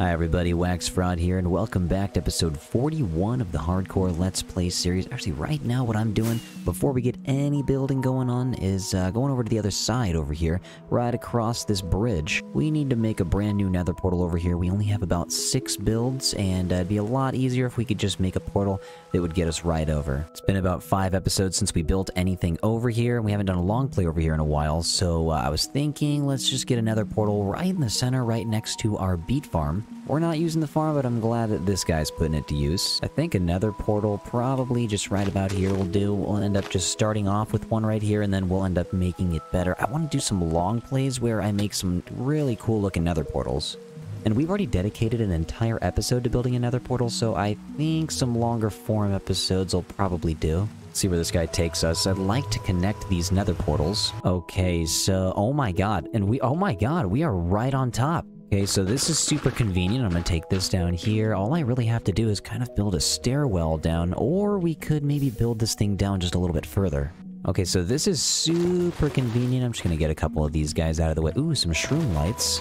Hi everybody, Wax Fraud here, and welcome back to episode 41 of the Hardcore Let's Play series. Actually, right now what I'm doing, before we get any building going on, is uh, going over to the other side over here, right across this bridge. We need to make a brand new nether portal over here. We only have about six builds, and uh, it'd be a lot easier if we could just make a portal that would get us right over. It's been about five episodes since we built anything over here, and we haven't done a long play over here in a while, so uh, I was thinking let's just get another portal right in the center, right next to our beet farm. We're not using the farm, but I'm glad that this guy's putting it to use. I think another portal probably just right about here will do. We'll end up just starting off with one right here, and then we'll end up making it better. I want to do some long plays where I make some really cool looking nether portals. And we've already dedicated an entire episode to building a nether portal, so I think some longer form episodes will probably do. Let's see where this guy takes us. I'd like to connect these nether portals. Okay, so, oh my god, and we, oh my god, we are right on top. Okay, so this is super convenient. I'm going to take this down here. All I really have to do is kind of build a stairwell down, or we could maybe build this thing down just a little bit further. Okay, so this is super convenient. I'm just going to get a couple of these guys out of the way. Ooh, some shroom lights.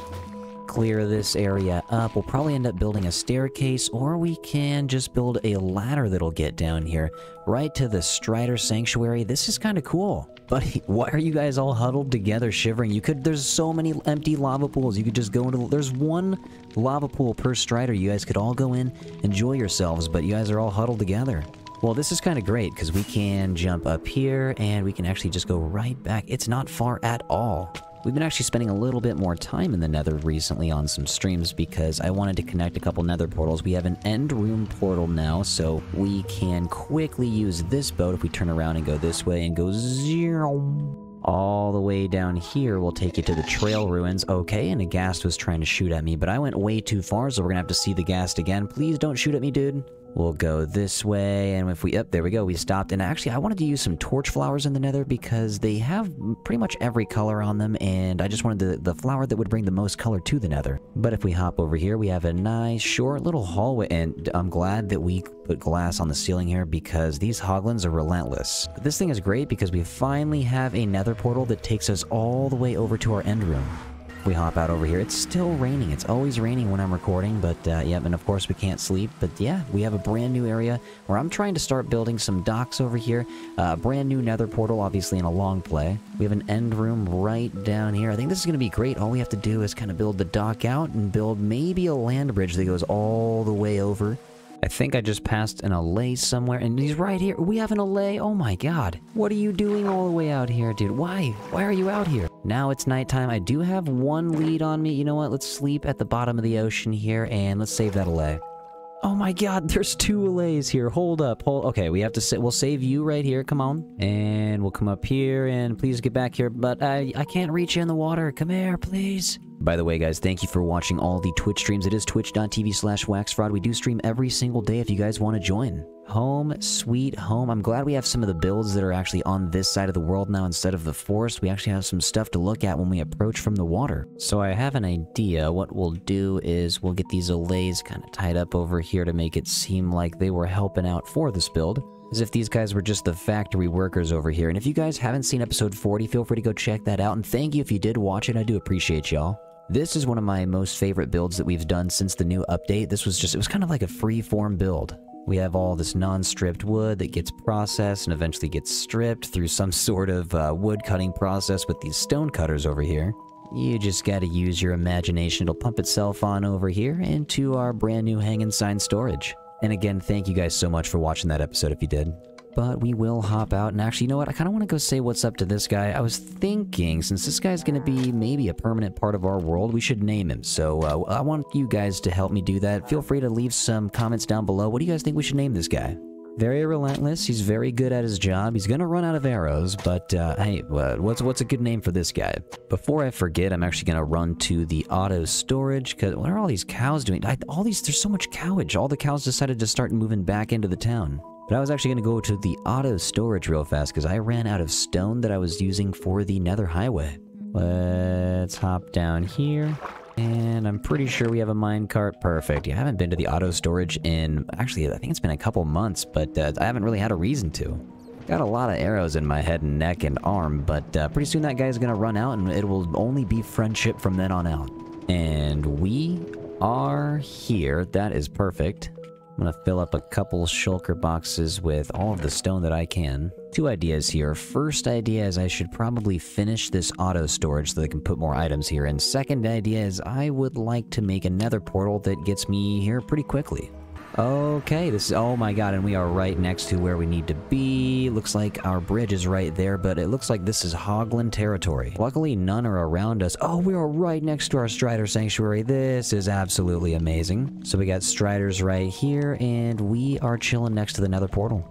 Clear this area up. We'll probably end up building a staircase, or we can just build a ladder that'll get down here, right to the Strider Sanctuary. This is kind of cool. Buddy, why are you guys all huddled together shivering? You could, there's so many empty lava pools. You could just go into, there's one lava pool per strider. You guys could all go in, enjoy yourselves, but you guys are all huddled together. Well, this is kind of great because we can jump up here and we can actually just go right back. It's not far at all. We've been actually spending a little bit more time in the nether recently on some streams because I wanted to connect a couple nether portals. We have an end room portal now, so we can quickly use this boat if we turn around and go this way and go zero. All the way down here will take you to the trail ruins. Okay, and a ghast was trying to shoot at me, but I went way too far, so we're gonna have to see the ghast again. Please don't shoot at me, dude. We'll go this way, and if we... Up, there we go, we stopped. And actually, I wanted to use some torch flowers in the nether because they have pretty much every color on them, and I just wanted the, the flower that would bring the most color to the nether. But if we hop over here, we have a nice, short little hallway, and I'm glad that we put glass on the ceiling here because these hoglins are relentless. But this thing is great because we finally have a nether portal that takes us all the way over to our end room we hop out over here. It's still raining. It's always raining when I'm recording, but uh, yeah, and of course we can't sleep. But yeah, we have a brand new area where I'm trying to start building some docks over here. A uh, brand new nether portal, obviously in a long play. We have an end room right down here. I think this is going to be great. All we have to do is kind of build the dock out and build maybe a land bridge that goes all the way over I think I just passed an allay somewhere, and he's right here. We have an allay? Oh my god. What are you doing all the way out here, dude? Why? Why are you out here? Now it's nighttime. I do have one lead on me. You know what? Let's sleep at the bottom of the ocean here, and let's save that allay. Oh my god, there's two allays here. Hold up. Hold Okay, we have to sit. We'll save you right here. Come on. And we'll come up here, and please get back here. But I, I can't reach you in the water. Come here, please. By the way, guys, thank you for watching all the Twitch streams. It is twitch.tv slash waxfraud. We do stream every single day if you guys want to join. Home, sweet home. I'm glad we have some of the builds that are actually on this side of the world now instead of the forest. We actually have some stuff to look at when we approach from the water. So I have an idea. What we'll do is we'll get these allays kind of tied up over here to make it seem like they were helping out for this build as if these guys were just the factory workers over here. And if you guys haven't seen episode 40, feel free to go check that out. And thank you if you did watch it. I do appreciate y'all. This is one of my most favorite builds that we've done since the new update. This was just, it was kind of like a free-form build. We have all this non-stripped wood that gets processed and eventually gets stripped through some sort of uh, wood cutting process with these stone cutters over here. You just gotta use your imagination. It'll pump itself on over here into our brand new hanging sign storage. And again, thank you guys so much for watching that episode if you did but we will hop out. And actually, you know what? I kind of want to go say what's up to this guy. I was thinking, since this guy's going to be maybe a permanent part of our world, we should name him. So uh, I want you guys to help me do that. Feel free to leave some comments down below. What do you guys think we should name this guy? Very relentless. He's very good at his job. He's gonna run out of arrows, but uh, hey, what's what's a good name for this guy? Before I forget, I'm actually gonna run to the auto storage. Cause what are all these cows doing? I, all these, there's so much cowage. All the cows decided to start moving back into the town. But I was actually going to go to the auto storage real fast because I ran out of stone that I was using for the nether highway. Let's hop down here. And I'm pretty sure we have a minecart. Perfect. Yeah, I haven't been to the auto storage in... Actually, I think it's been a couple months, but uh, I haven't really had a reason to. Got a lot of arrows in my head and neck and arm, but uh, pretty soon that guy's gonna run out and it will only be friendship from then on out. And we are here. That is perfect. I'm gonna fill up a couple shulker boxes with all of the stone that I can. Two ideas here. First idea is I should probably finish this auto storage so I can put more items here. And second idea is I would like to make another portal that gets me here pretty quickly. Okay, this is, oh my god, and we are right next to where we need to be. Looks like our bridge is right there, but it looks like this is Hoglin territory. Luckily, none are around us. Oh, we are right next to our Strider Sanctuary. This is absolutely amazing. So we got Striders right here, and we are chilling next to the nether portal.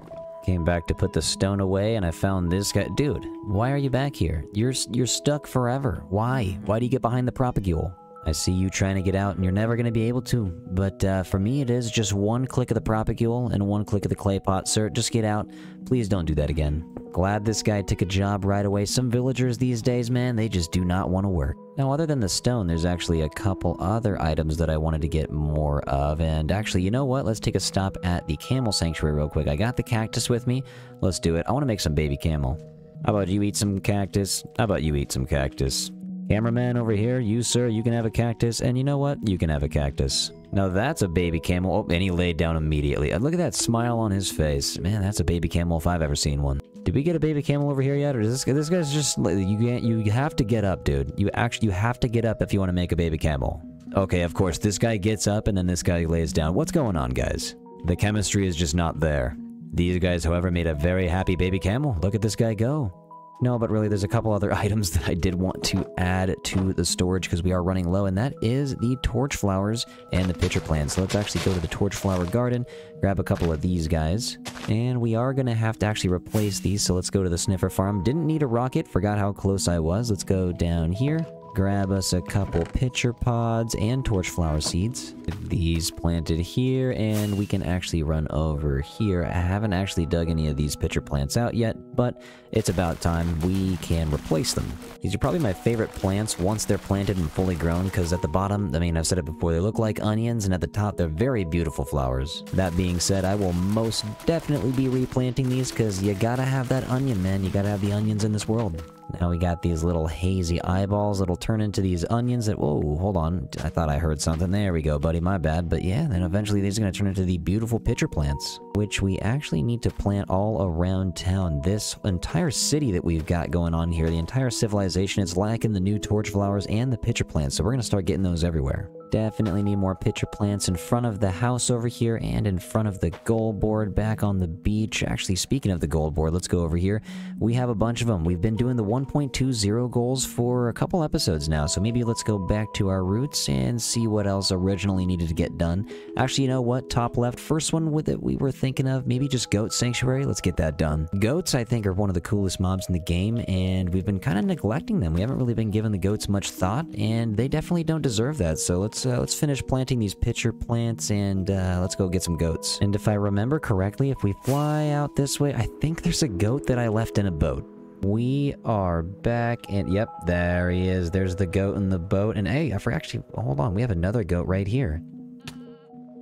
Came back to put the stone away, and I found this guy. Dude, why are you back here? You're, you're stuck forever. Why? Why do you get behind the propagule? I see you trying to get out and you're never going to be able to. But uh, for me, it is just one click of the propagule and one click of the clay pot. Sir, just get out. Please don't do that again. Glad this guy took a job right away. Some villagers these days, man, they just do not want to work. Now, other than the stone, there's actually a couple other items that I wanted to get more of. And actually, you know what? Let's take a stop at the camel sanctuary real quick. I got the cactus with me. Let's do it. I want to make some baby camel. How about you eat some cactus? How about you eat some cactus? Cameraman over here, you sir, you can have a cactus, and you know what? You can have a cactus. Now that's a baby camel. Oh, and he laid down immediately. Look at that smile on his face. Man, that's a baby camel if I've ever seen one. Did we get a baby camel over here yet, or is this this guy's just you can't you have to get up, dude. You actually you have to get up if you want to make a baby camel. Okay, of course, this guy gets up and then this guy lays down. What's going on, guys? The chemistry is just not there. These guys, however, made a very happy baby camel. Look at this guy go. No, but really there's a couple other items that I did want to add to the storage because we are running low, and that is the torch flowers and the pitcher plants. So let's actually go to the torch flower garden, grab a couple of these guys, and we are going to have to actually replace these, so let's go to the sniffer farm. Didn't need a rocket, forgot how close I was. Let's go down here grab us a couple pitcher pods and torch flower seeds. These planted here, and we can actually run over here. I haven't actually dug any of these pitcher plants out yet, but it's about time we can replace them. These are probably my favorite plants once they're planted and fully grown, because at the bottom, I mean, I've said it before, they look like onions, and at the top, they're very beautiful flowers. That being said, I will most definitely be replanting these, because you gotta have that onion, man. You gotta have the onions in this world. Now we got these little hazy eyeballs that'll turn into these onions that, whoa, hold on. I thought I heard something. There we go, buddy, my bad. But yeah, then eventually these are going to turn into the beautiful pitcher plants, which we actually need to plant all around town. This entire city that we've got going on here, the entire civilization, is lacking the new torch flowers and the pitcher plants, so we're going to start getting those everywhere. Definitely need more pitcher plants in front of the house over here and in front of the goal board back on the beach. Actually, speaking of the goal board, let's go over here. We have a bunch of them. We've been doing the 1.20 goals for a couple episodes now, so maybe let's go back to our roots and see what else originally needed to get done. Actually, you know what? Top left, first one with it we were thinking of, maybe just Goat Sanctuary. Let's get that done. Goats, I think, are one of the coolest mobs in the game, and we've been kind of neglecting them. We haven't really been giving the goats much thought, and they definitely don't deserve that, so let's let's uh, let's finish planting these pitcher plants and uh, let's go get some goats. And if I remember correctly, if we fly out this way, I think there's a goat that I left in a boat. We are back and yep, there he is. There's the goat in the boat. And hey, I forgot actually, hold on, we have another goat right here.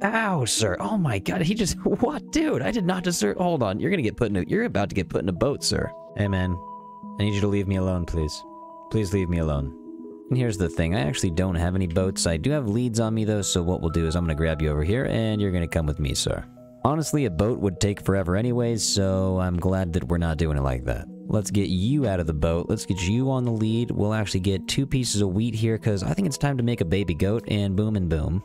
Ow, sir. Oh my god, he just, what, dude? I did not deserve, hold on, you're gonna get put in a, you're about to get put in a boat, sir. Hey man, I need you to leave me alone, please. Please leave me alone. And here's the thing, I actually don't have any boats. I do have leads on me though, so what we'll do is I'm to grab you over here and you're to come with me, sir. Honestly, a boat would take forever anyways, so I'm glad that we're not doing it like that. Let's get you out of the boat. Let's get you on the lead. We'll actually get two pieces of wheat here because I think it's time to make a baby goat and boom and boom.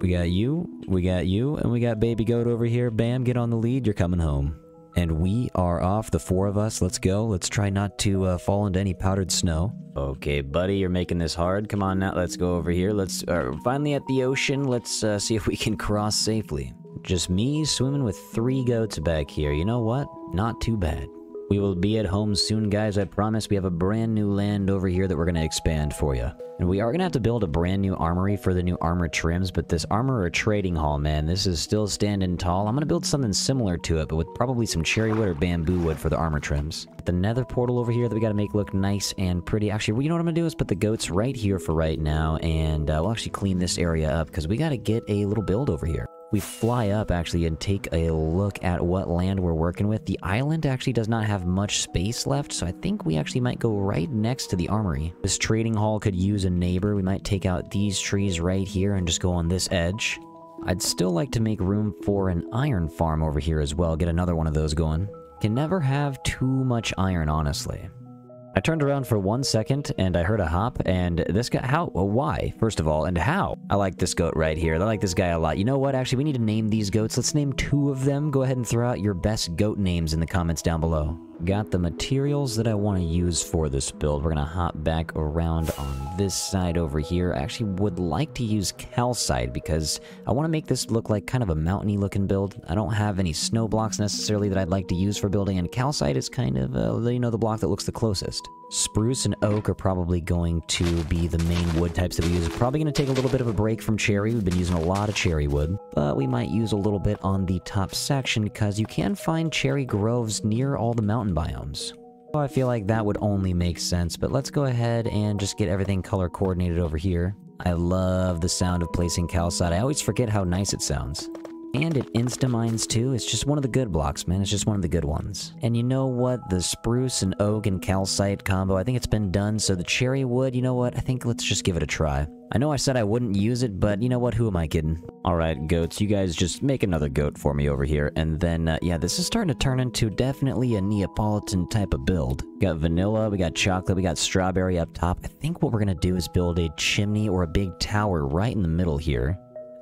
We got you, we got you, and we got baby goat over here. Bam, get on the lead. You're coming home. And we are off, the four of us. Let's go. Let's try not to uh, fall into any powdered snow. Okay, buddy, you're making this hard. Come on now, let's go over here. Let's, uh, finally at the ocean. Let's uh, see if we can cross safely. Just me swimming with three goats back here. You know what? Not too bad. We will be at home soon, guys. I promise we have a brand new land over here that we're going to expand for you. And we are going to have to build a brand new armory for the new armor trims, but this armorer trading hall, man, this is still standing tall. I'm going to build something similar to it, but with probably some cherry wood or bamboo wood for the armor trims. The nether portal over here that we got to make look nice and pretty. Actually, you know what I'm going to do is put the goats right here for right now, and uh, we'll actually clean this area up because we got to get a little build over here. We fly up actually and take a look at what land we're working with, the island actually does not have much space left, so I think we actually might go right next to the armory. This trading hall could use a neighbor. We might take out these trees right here and just go on this edge. I'd still like to make room for an iron farm over here as well, get another one of those going. Can never have too much iron, honestly. I turned around for one second and I heard a hop and this guy, how, well, why, first of all, and how? I like this goat right here. I like this guy a lot. You know what? Actually, we need to name these goats. Let's name two of them. Go ahead and throw out your best goat names in the comments down below. Got the materials that I want to use for this build. We're going to hop back around on this side over here. I actually would like to use calcite because I want to make this look like kind of a mountainy looking build. I don't have any snow blocks necessarily that I'd like to use for building, and calcite is kind of, uh, you know, the block that looks the closest. Spruce and oak are probably going to be the main wood types that we use. Probably going to take a little bit of a break from cherry. We've been using a lot of cherry wood, but we might use a little bit on the top section because you can find cherry groves near all the mountain biomes. So I feel like that would only make sense, but let's go ahead and just get everything color coordinated over here. I love the sound of placing calcite. I always forget how nice it sounds. And it insta-mines too. It's just one of the good blocks, man. It's just one of the good ones. And you know what? The spruce and oak and calcite combo, I think it's been done. So the cherry wood, you know what? I think let's just give it a try. I know I said I wouldn't use it, but you know what? Who am I kidding? Alright, goats, you guys just make another goat for me over here. And then, uh, yeah, this is starting to turn into definitely a Neapolitan type of build. We got vanilla, we got chocolate, we got strawberry up top. I think what we're gonna do is build a chimney or a big tower right in the middle here.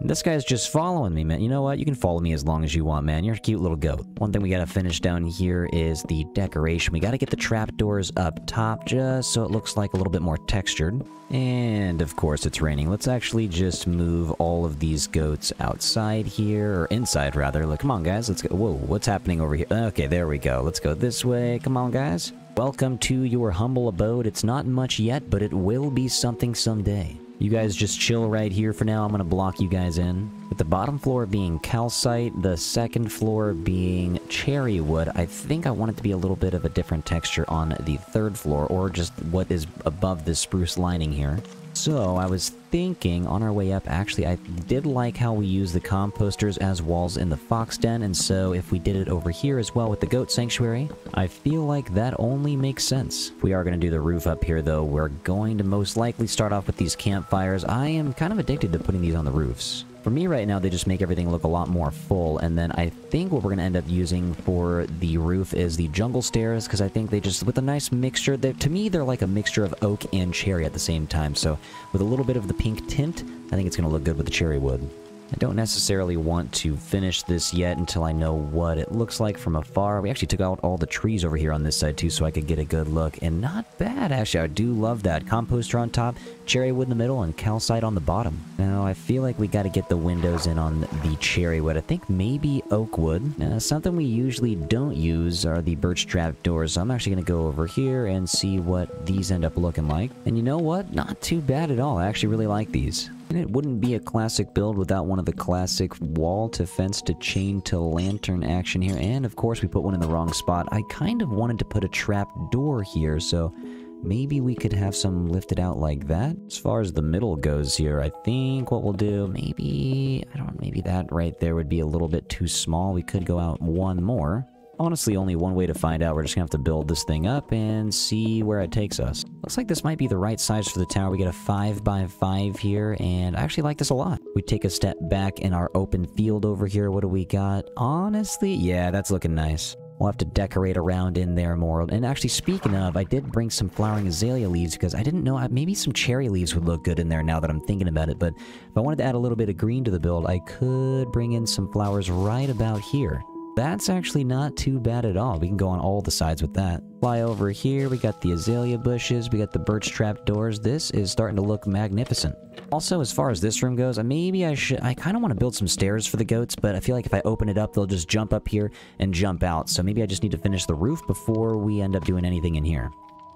This guy's just following me, man. You know what? You can follow me as long as you want, man. You're a cute little goat. One thing we gotta finish down here is the decoration. We gotta get the trapdoors up top just so it looks like a little bit more textured. And of course it's raining. Let's actually just move all of these goats outside here, or inside rather. Like, come on guys, let's go. Whoa, what's happening over here? Okay, there we go. Let's go this way. Come on guys. Welcome to your humble abode. It's not much yet, but it will be something someday. You guys just chill right here for now. I'm going to block you guys in. With the bottom floor being calcite, the second floor being cherry wood, I think I want it to be a little bit of a different texture on the third floor, or just what is above the spruce lining here. So, I was thinking on our way up, actually, I did like how we use the composters as walls in the fox den, and so if we did it over here as well with the goat sanctuary, I feel like that only makes sense. If we are going to do the roof up here, though, we're going to most likely start off with these campfires. I am kind of addicted to putting these on the roofs. For me right now, they just make everything look a lot more full, and then I think what we're going to end up using for the roof is the jungle stairs, because I think they just, with a nice mixture, they, to me they're like a mixture of oak and cherry at the same time, so with a little bit of the pink tint, I think it's going to look good with the cherry wood. I don't necessarily want to finish this yet until I know what it looks like from afar. We actually took out all the trees over here on this side too so I could get a good look. And not bad, actually. I do love that. Composter on top, cherry wood in the middle, and calcite on the bottom. Now, I feel like we got to get the windows in on the cherry wood. I think maybe oak wood. Now, something we usually don't use are the birch trap doors. So I'm actually going to go over here and see what these end up looking like. And you know what? Not too bad at all. I actually really like these. And it wouldn't be a classic build without one of the classic wall to fence to chain to lantern action here. And of course we put one in the wrong spot. I kind of wanted to put a trap door here, so maybe we could have some lifted out like that. As far as the middle goes here, I think what we'll do, maybe, I don't maybe that right there would be a little bit too small. We could go out one more honestly only one way to find out. We're just gonna have to build this thing up and see where it takes us. Looks like this might be the right size for the tower. We get a 5 by 5 here, and I actually like this a lot. We take a step back in our open field over here. What do we got? Honestly, yeah, that's looking nice. We'll have to decorate around in there more. And actually, speaking of, I did bring some flowering azalea leaves because I didn't know, maybe some cherry leaves would look good in there now that I'm thinking about it. But if I wanted to add a little bit of green to the build, I could bring in some flowers right about here. That's actually not too bad at all. We can go on all the sides with that. Fly over here, we got the azalea bushes, we got the birch trap doors. This is starting to look magnificent. Also, as far as this room goes, uh, maybe I should... I kind of want to build some stairs for the goats, but I feel like if I open it up, they'll just jump up here and jump out. So maybe I just need to finish the roof before we end up doing anything in here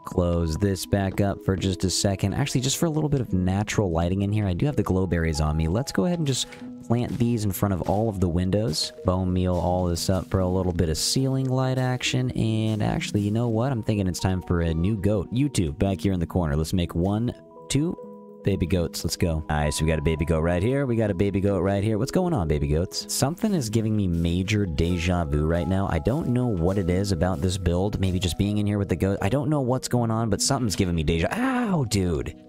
close this back up for just a second. Actually, just for a little bit of natural lighting in here, I do have the glow berries on me. Let's go ahead and just plant these in front of all of the windows. Bone meal all this up for a little bit of ceiling light action. And actually, you know what? I'm thinking it's time for a new goat. YouTube, back here in the corner. Let's make one, two, baby goats. Let's go. Alright, so we got a baby goat right here. We got a baby goat right here. What's going on, baby goats? Something is giving me major deja vu right now. I don't know what it is about this build. Maybe just being in here with the goat. I don't know what's going on, but something's giving me deja... Ow, dude.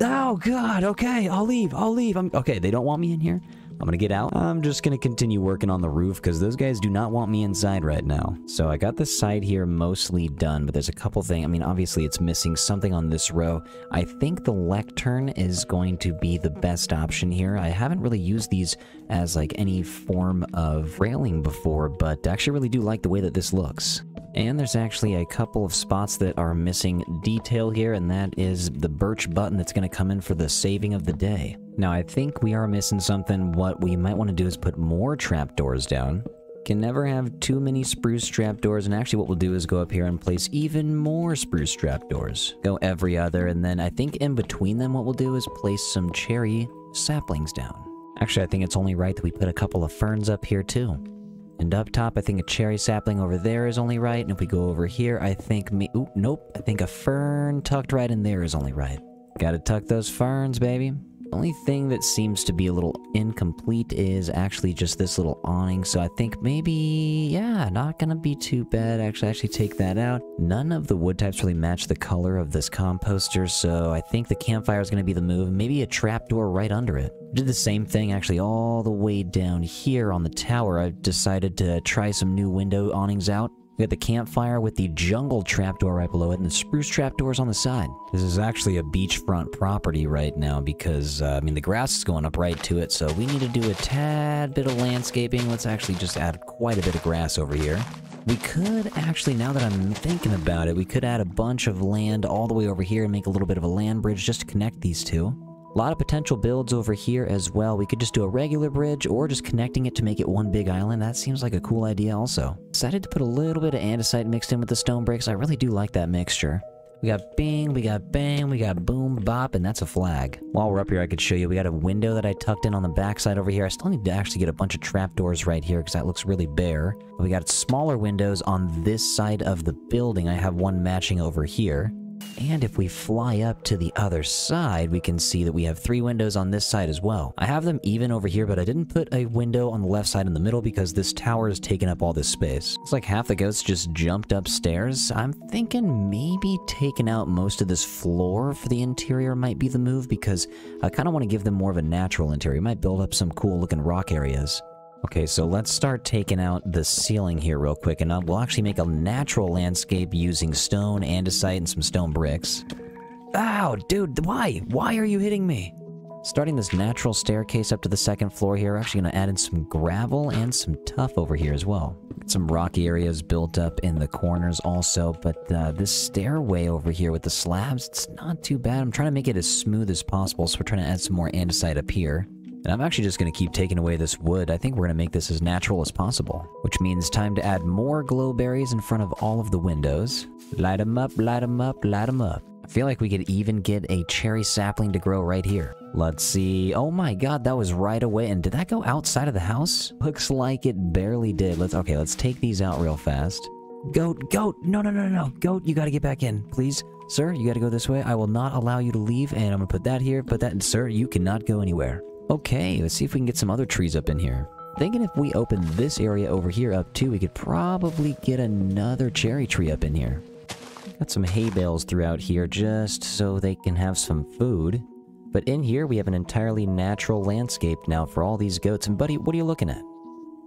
Oh, God. Okay, I'll leave. I'll leave. I'm... Okay, they don't want me in here? I'm gonna get out. I'm just gonna continue working on the roof because those guys do not want me inside right now. So I got the side here mostly done, but there's a couple things. I mean, obviously it's missing something on this row. I think the lectern is going to be the best option here. I haven't really used these as like any form of railing before, but I actually really do like the way that this looks. And there's actually a couple of spots that are missing detail here, and that is the birch button that's going to come in for the saving of the day. Now, I think we are missing something. What we might want to do is put more trapdoors down. Can never have too many spruce trapdoors, and actually what we'll do is go up here and place even more spruce trapdoors. Go every other, and then I think in between them what we'll do is place some cherry saplings down. Actually, I think it's only right that we put a couple of ferns up here too. And up top, I think a cherry sapling over there is only right. And if we go over here, I think me... Oop, nope. I think a fern tucked right in there is only right. Gotta tuck those ferns, baby. The only thing that seems to be a little incomplete is actually just this little awning, so I think maybe, yeah, not gonna be too bad. Actually, actually take that out. None of the wood types really match the color of this composter, so I think the campfire is gonna be the move. Maybe a trapdoor right under it. Did the same thing actually all the way down here on the tower. I decided to try some new window awnings out. We got the campfire with the jungle trapdoor right below it and the spruce trapdoors on the side. This is actually a beachfront property right now because, uh, I mean, the grass is going up right to it, so we need to do a tad bit of landscaping. Let's actually just add quite a bit of grass over here. We could actually, now that I'm thinking about it, we could add a bunch of land all the way over here and make a little bit of a land bridge just to connect these two. A lot of potential builds over here as well. We could just do a regular bridge or just connecting it to make it one big island. That seems like a cool idea also. Decided to put a little bit of andesite mixed in with the stone bricks. I really do like that mixture. We got bing, we got bang, we got boom, bop, and that's a flag. While we're up here, I could show you. We got a window that I tucked in on the backside over here. I still need to actually get a bunch of trapdoors right here because that looks really bare. We got smaller windows on this side of the building. I have one matching over here. And if we fly up to the other side, we can see that we have three windows on this side as well. I have them even over here, but I didn't put a window on the left side in the middle because this tower has taken up all this space. It's like half the ghosts just jumped upstairs. I'm thinking maybe taking out most of this floor for the interior might be the move because I kind of want to give them more of a natural interior. Might build up some cool looking rock areas. Okay, so let's start taking out the ceiling here real quick, and we'll actually make a natural landscape using stone, andesite, and some stone bricks. Ow, dude, why? Why are you hitting me? Starting this natural staircase up to the second floor here, we're actually going to add in some gravel and some tuff over here as well. Some rocky areas built up in the corners also, but uh, this stairway over here with the slabs, it's not too bad. I'm trying to make it as smooth as possible, so we're trying to add some more andesite up here. And I'm actually just going to keep taking away this wood. I think we're going to make this as natural as possible. Which means time to add more glow berries in front of all of the windows. Light them up, light them up, light them up. I feel like we could even get a cherry sapling to grow right here. Let's see. Oh my god, that was right away. And did that go outside of the house? Looks like it barely did. Let's Okay, let's take these out real fast. Goat, goat. No, no, no, no. Goat, you got to get back in, please. Sir, you got to go this way. I will not allow you to leave. And I'm to put that here, put that in. Sir, you cannot go anywhere. Okay, let's see if we can get some other trees up in here. Thinking if we open this area over here up too, we could probably get another cherry tree up in here. Got some hay bales throughout here just so they can have some food. But in here, we have an entirely natural landscape now for all these goats. And buddy, what are you looking at?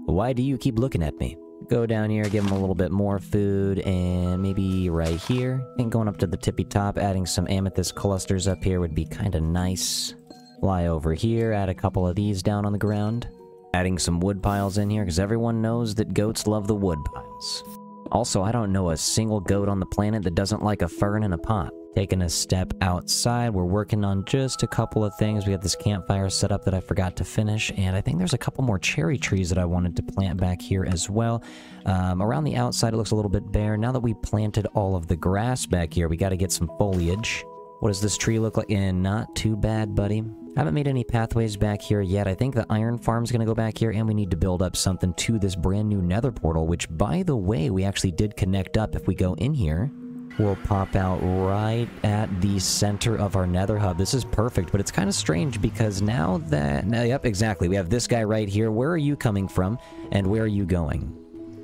Why do you keep looking at me? Go down here, give them a little bit more food, and maybe right here. Think going up to the tippy top, adding some amethyst clusters up here would be kind of nice. Fly over here, add a couple of these down on the ground. Adding some wood piles in here, because everyone knows that goats love the wood piles. Also, I don't know a single goat on the planet that doesn't like a fern in a pot. Taking a step outside, we're working on just a couple of things. We have this campfire set up that I forgot to finish, and I think there's a couple more cherry trees that I wanted to plant back here as well. Um, around the outside, it looks a little bit bare. Now that we planted all of the grass back here, we got to get some foliage. What does this tree look like? And not too bad, buddy. I Haven't made any pathways back here yet. I think the iron farm's to go back here, and we need to build up something to this brand new nether portal, which, by the way, we actually did connect up if we go in here. we'll pop out right at the center of our nether hub. This is perfect, but it's kind of strange because now that... Now, yep, exactly. We have this guy right here. Where are you coming from, and where are you going?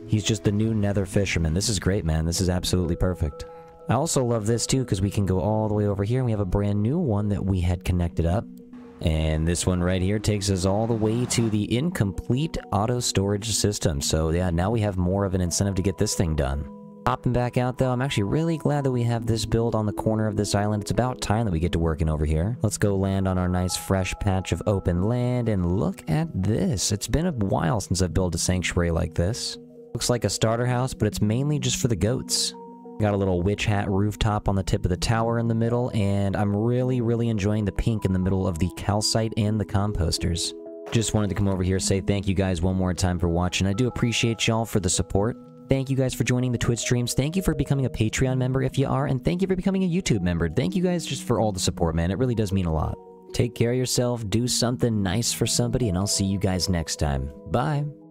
He's just the new nether fisherman. This is great, man. This is absolutely perfect. I also love this, too, because we can go all the way over here, and we have a brand new one that we had connected up. And this one right here takes us all the way to the incomplete auto storage system. So yeah, now we have more of an incentive to get this thing done. Popping back out though, I'm actually really glad that we have this build on the corner of this island. It's about time that we get to working over here. Let's go land on our nice fresh patch of open land and look at this. It's been a while since I've built a sanctuary like this. Looks like a starter house, but it's mainly just for the goats. Got a little witch hat rooftop on the tip of the tower in the middle, and I'm really, really enjoying the pink in the middle of the calcite and the composters. Just wanted to come over here say thank you guys one more time for watching. I do appreciate y'all for the support. Thank you guys for joining the Twitch streams. Thank you for becoming a Patreon member if you are, and thank you for becoming a YouTube member. Thank you guys just for all the support, man. It really does mean a lot. Take care of yourself, do something nice for somebody, and I'll see you guys next time. Bye!